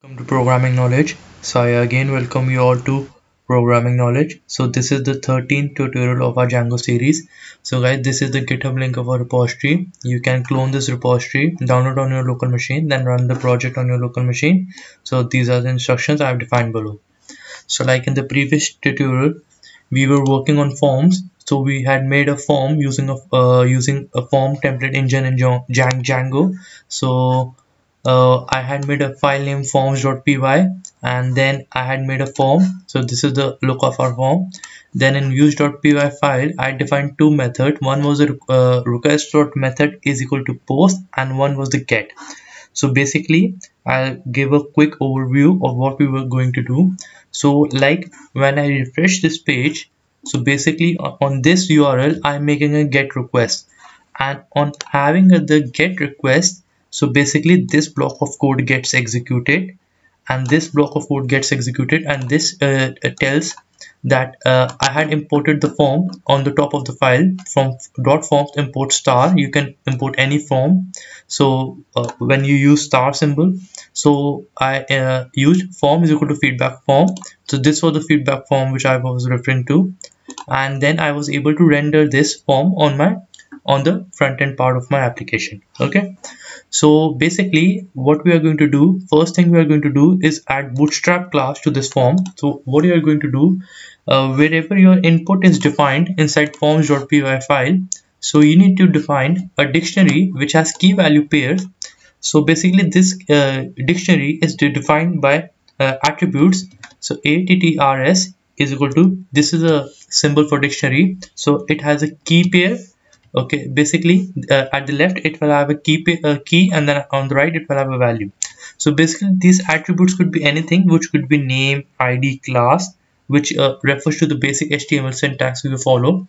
Welcome to Programming Knowledge. So I again welcome you all to Programming Knowledge. So this is the 13th tutorial of our Django series. So guys, this is the GitHub link of our repository. You can clone this repository, download on your local machine, then run the project on your local machine. So these are the instructions I have defined below. So like in the previous tutorial, we were working on forms. So we had made a form using a uh, using a form template engine in Django. So uh, I had made a file name forms.py and then I had made a form. So this is the look of our form. Then in views.py file I defined two methods one was a uh, request method is equal to post and one was the get. So basically I'll give a quick overview of what we were going to do. So like when I refresh this page so basically on this URL I'm making a get request. And on having the get request so basically this block of code gets executed and this block of code gets executed and this uh, tells that uh, I had imported the form on the top of the file from dot forms import star. You can import any form. So uh, when you use star symbol so I uh, used form is equal to feedback form. So this was the feedback form which I was referring to. And then I was able to render this form on my on the front end part of my application okay? So basically what we are going to do first thing we are going to do is add bootstrap class to this form. So what you are going to do uh, wherever your input is defined inside forms.py file so you need to define a dictionary which has key value pairs. So basically this uh, dictionary is defined by uh, attributes. So attrs is equal to this is a symbol for dictionary. So it has a key pair okay basically uh, at the left it will have a key uh, key and then on the right it will have a value. So basically these attributes could be anything which could be name id class which uh, refers to the basic html syntax we follow.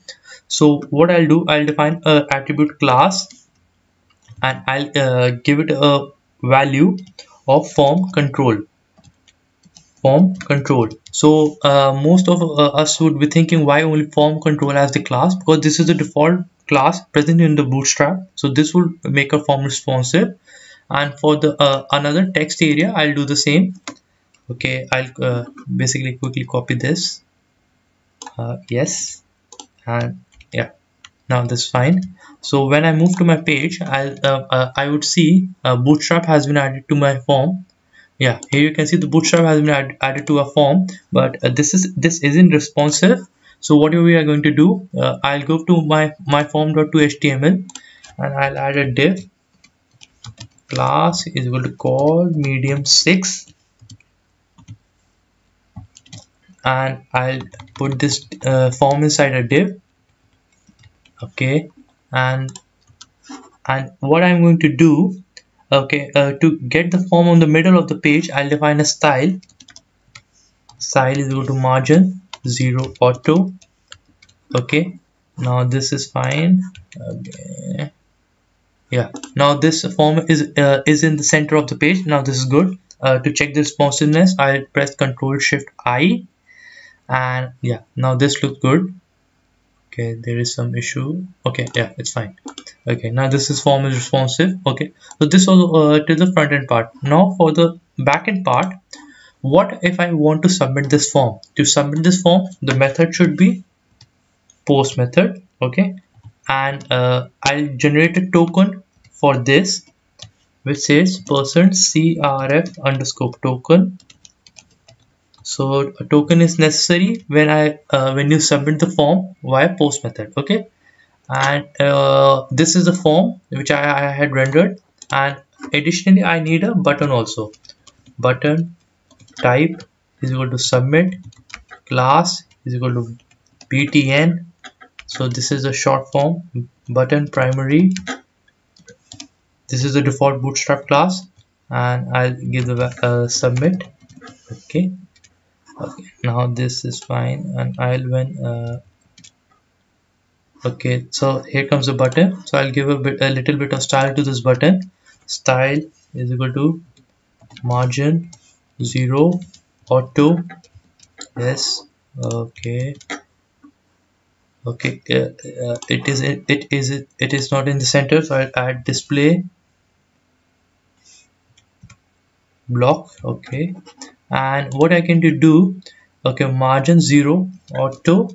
So what i'll do i'll define a attribute class and i'll uh, give it a value of form control. Form control. So uh, most of uh, us would be thinking why only form control as the class? Because this is the default class present in the bootstrap. So this will make a form responsive and for the uh, another text area I'll do the same. Okay I'll uh, basically quickly copy this. Uh, yes. And yeah now this is fine. So when I move to my page I'll uh, uh, I would see uh, bootstrap has been added to my form. Yeah here you can see the bootstrap has been add, added to a form. But this is this isn't responsive so what we are going to do uh, I'll go to my my form.html and I'll add a div. Class is equal to col medium 6 and I'll put this uh, form inside a div. Okay. And and what I'm going to do okay uh, to get the form on the middle of the page I'll define a style. Style is equal to margin 0 auto okay now this is fine. Okay. Yeah now this form is uh, is in the center of the page. Now this is good. Uh, to check the responsiveness i press ctrl shift i. And yeah now this looks good. Okay there is some issue. Okay yeah it's fine. Okay now this is form is responsive. Okay so this was uh, to the front end part. Now for the back end part what if I want to submit this form? To submit this form the method should be post method okay? And uh, I'll generate a token for this which says percent csrf underscore token. So a token is necessary when I uh, when you submit the form via post method okay? And uh, this is the form which I, I had rendered and additionally I need a button also. Button type is equal to submit class is equal to btn so this is a short form button primary. This is the default bootstrap class and I'll give the uh, submit. Okay. Okay now this is fine and I'll when uh, okay so here comes the button. So I'll give a bit a little bit of style to this button. Style is equal to margin 0 auto yes okay. Okay uh, uh, it is it, it is it, it is not in the center so I'll add display. Block okay. And what I can to do okay margin 0 auto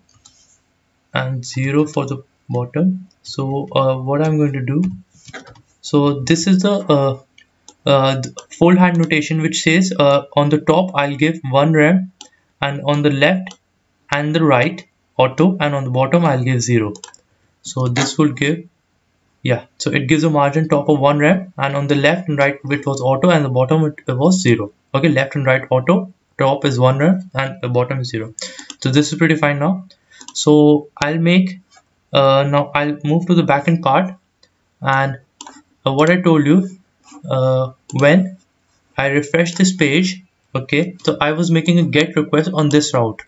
and 0 for the bottom. So uh, what I'm going to do so this is the uh, fold hand notation which says uh, on the top I'll give one rem and on the left and the right auto and on the bottom I'll give 0 so this will give yeah so it gives a margin top of one rem and on the left and right it was auto and the bottom it, it was 0 okay left and right auto top is one rem and the bottom is 0 so this is pretty fine now. So I'll make uh, now I'll move to the backend part and uh, what I told you uh, when I refresh this page okay so I was making a get request on this route.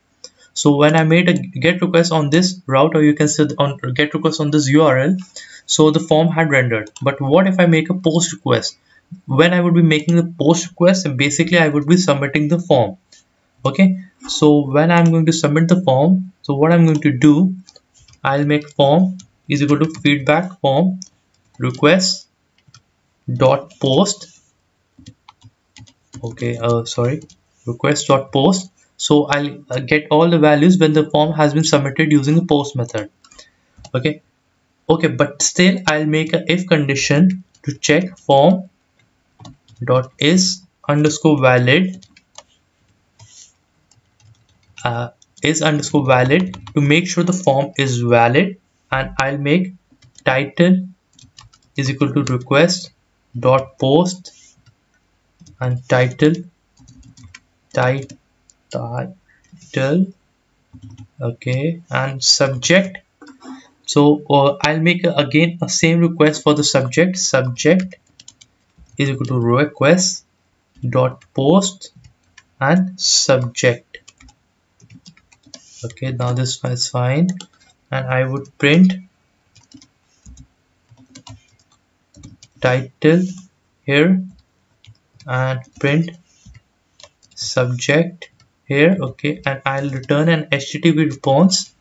So when I made a get request on this route or you can say on get request on this URL so the form had rendered. But what if I make a post request? When I would be making the post request basically I would be submitting the form. Okay so when I'm going to submit the form so what I'm going to do I'll make form is equal to feedback form request dot post. Okay uh, sorry. Request dot post. So I'll uh, get all the values when the form has been submitted using the post method. Okay. Okay but still I'll make a if condition to check form dot is underscore valid uh, is underscore valid to make sure the form is valid. And I'll make title is equal to request dot post and title title title okay and subject. So uh, I'll make a, again a same request for the subject. Subject is equal to request dot post and subject. Okay now this one is fine. And I would print title here. And print subject here okay and I'll return an HTTP response.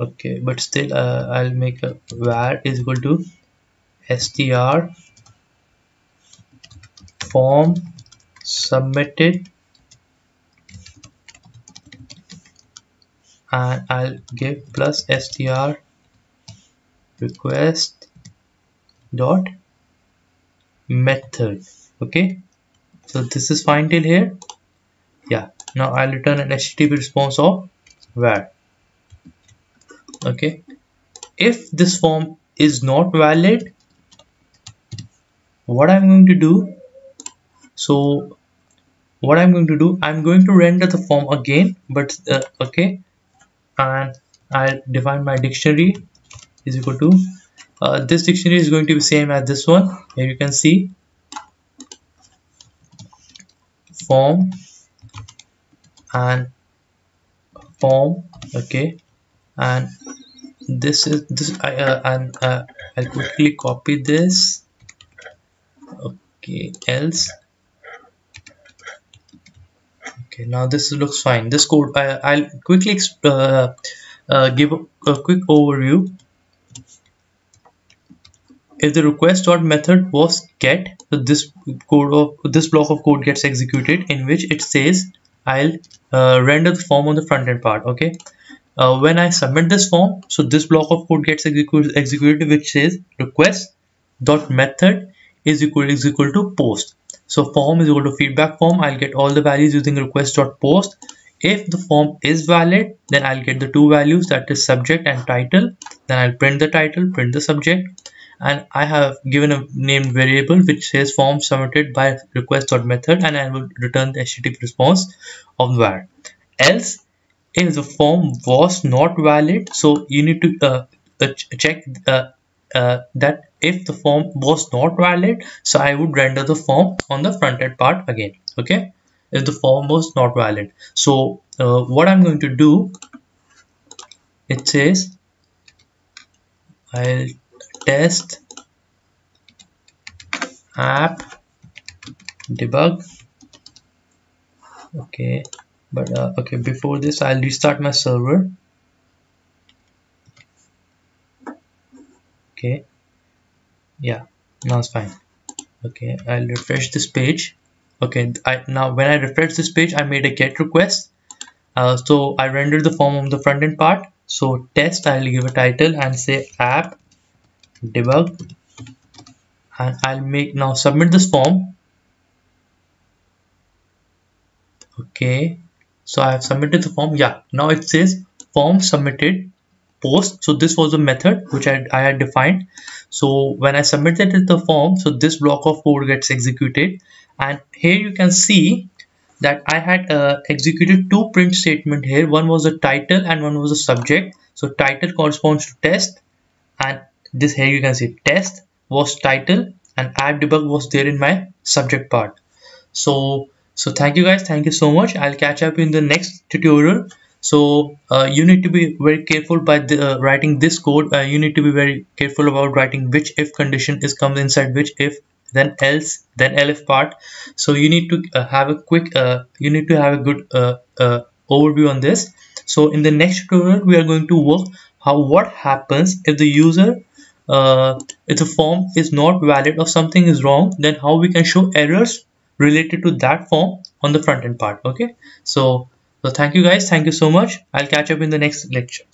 Okay but still uh, I'll make a var is equal to str form submitted. And I'll give plus str request dot method okay? So this is fine till here. Yeah. Now I'll return an HTTP response of var. Okay? If this form is not valid what I'm going to do so what I'm going to do I'm going to render the form again but uh, okay? And I'll define my dictionary is equal to uh, this dictionary is going to be same as this one. Here you can see form and form okay? And this is this I uh, and uh, I'll quickly copy this okay else. Okay now this looks fine. This code I, will quickly uh, uh, give a, a quick overview if the request dot method was get so this code of this block of code gets executed in which it says I'll uh, render the form on the front end part okay? Uh, when I submit this form so this block of code gets executed executed which says request dot method is equal is equal to post. So form is equal to feedback form I'll get all the values using request dot post. If the form is valid then I'll get the two values that is subject and title. Then I'll print the title print the subject and I have given a named variable which says form submitted by request.method and I will return the HTTP response of var. Else, if the form was not valid, so you need to uh, uh, check uh, uh, that if the form was not valid, so I would render the form on the front end part again. Okay, if the form was not valid. So uh, what I'm going to do, it says I'll test app debug. Okay but uh, okay before this I'll restart my server. Okay yeah now it's fine. Okay I'll refresh this page. Okay I now when I refresh this page I made a get request. Uh, so I rendered the form of the front end part. So test I'll give a title and say app debug and I'll make now submit this form. Okay. So I have submitted the form. Yeah. Now it says form submitted post. So this was a method which I, I had defined. So when I submitted the form so this block of code gets executed. And here you can see that I had uh, executed two print statement here. One was the title and one was the subject. So title corresponds to test. And this here you can see test was title and app debug was there in my subject part. So so thank you guys thank you so much. I'll catch up in the next tutorial. So uh, you need to be very careful by the, uh, writing this code. Uh, you need to be very careful about writing which if condition is comes inside which if then else then elif part. So you need to uh, have a quick uh, you need to have a good uh, overview on this. So in the next tutorial we are going to work how what happens if the user Uh, if the form is not valid or something is wrong then how we can show errors related to that form on the front end part okay? So so thank you guys. Thank you so much. I'll catch up in the next lecture